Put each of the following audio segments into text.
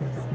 Yes.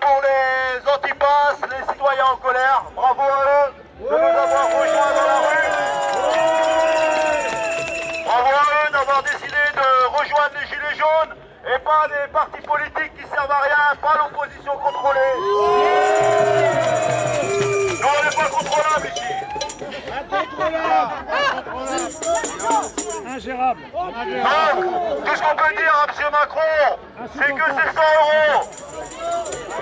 Pour les antipasses, les citoyens en colère. Bravo à eux de nous avoir rejoints dans la rue. Bravo à eux d'avoir décidé de rejoindre les Gilets jaunes et pas des partis politiques qui servent à rien, pas l'opposition contrôlée. Nous, on n'est pas contrôlable ici. Ingérable Donc, tout ce qu'on peut dire à M. Macron, c'est que c'est 100 euros.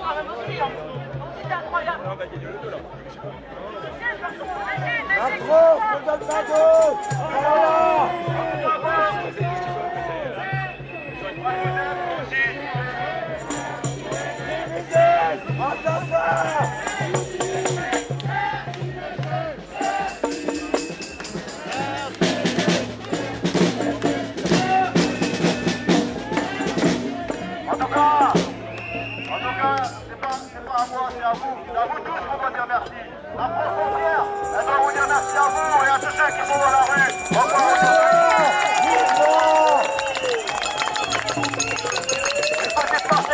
pas incroyable. c'est pas à moi, c'est à vous. C'est à vous tous qu'on doit dire merci. La France entière, elle doit vous dire merci à vous et à tous ceux qui sont dans la rue. Encore une fois. Une petite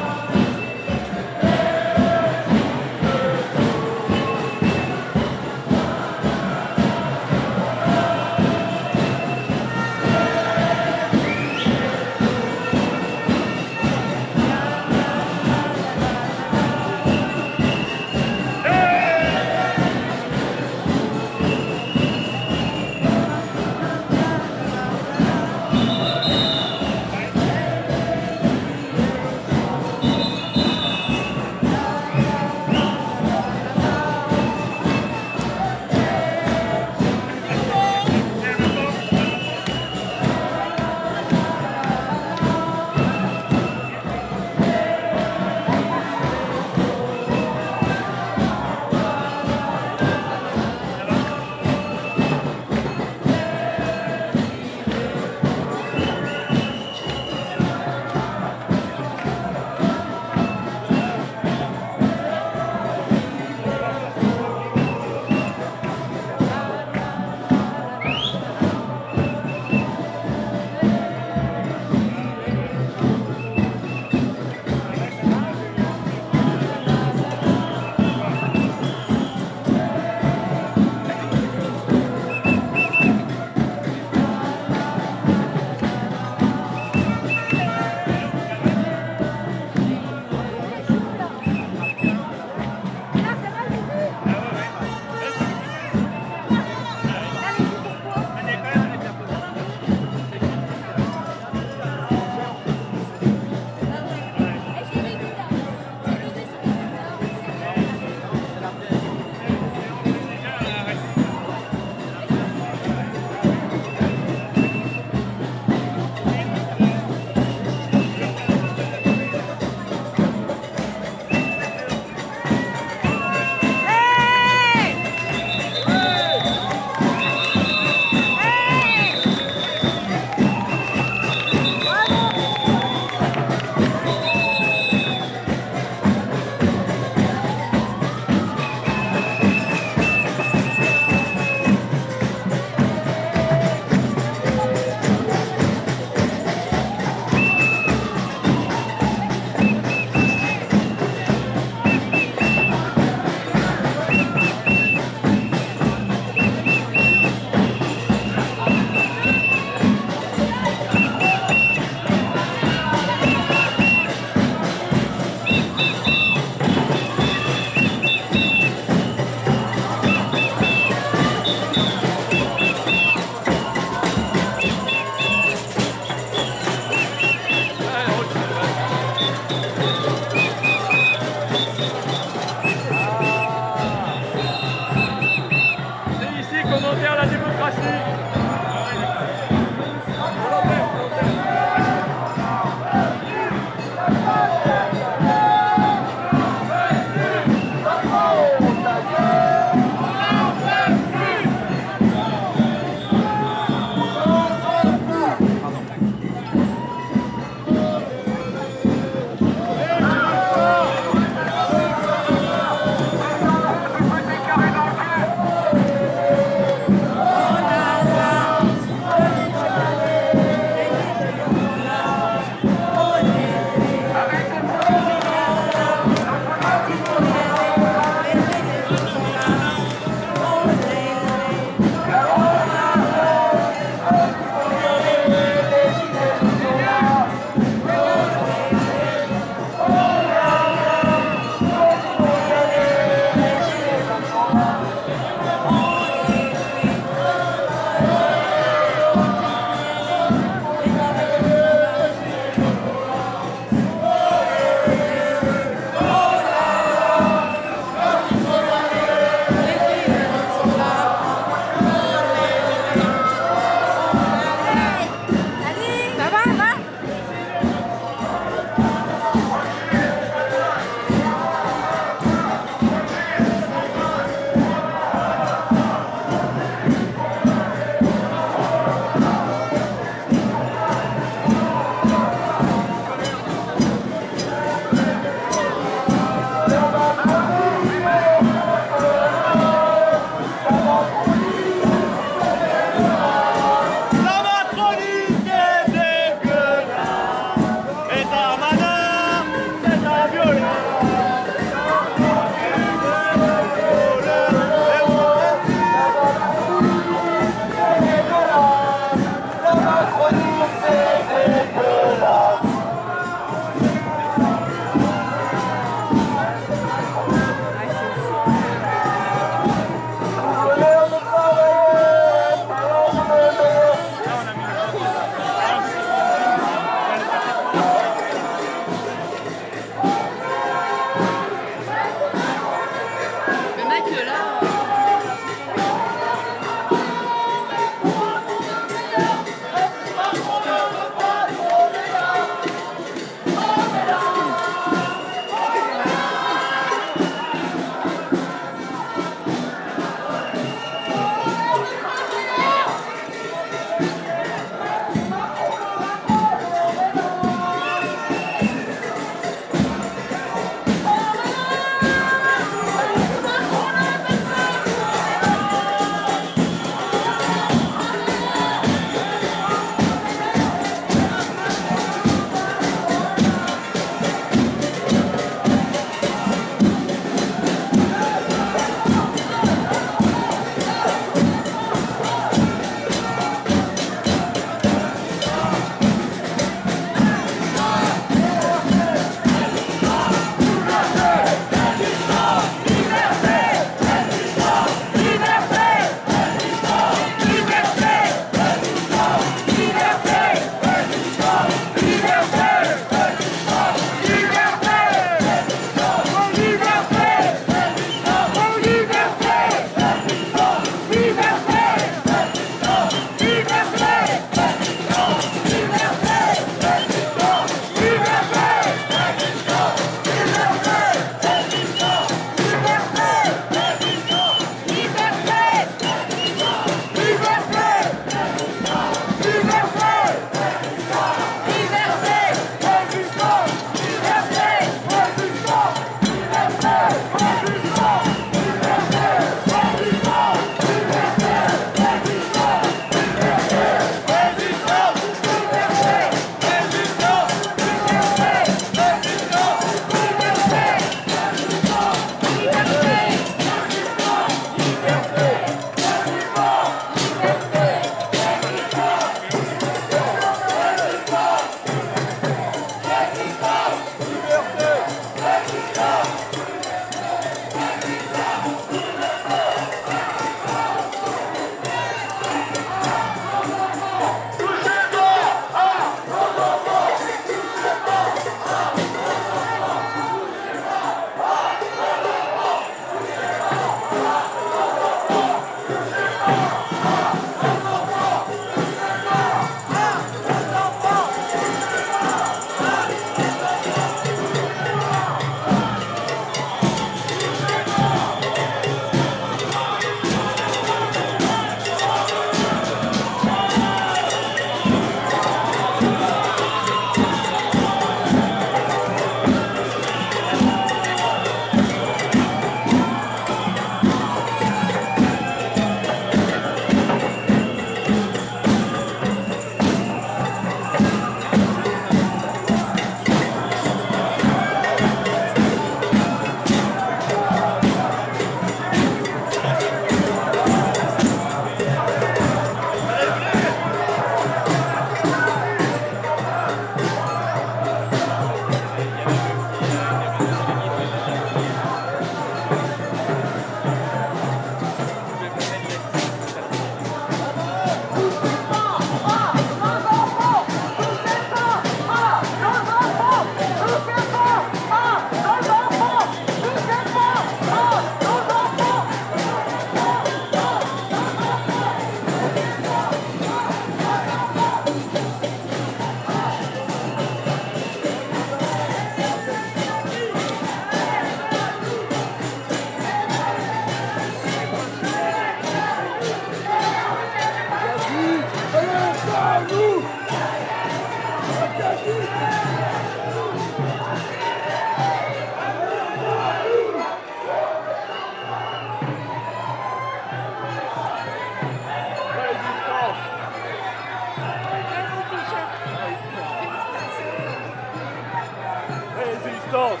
Justos!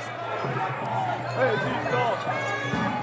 Hey, Justos!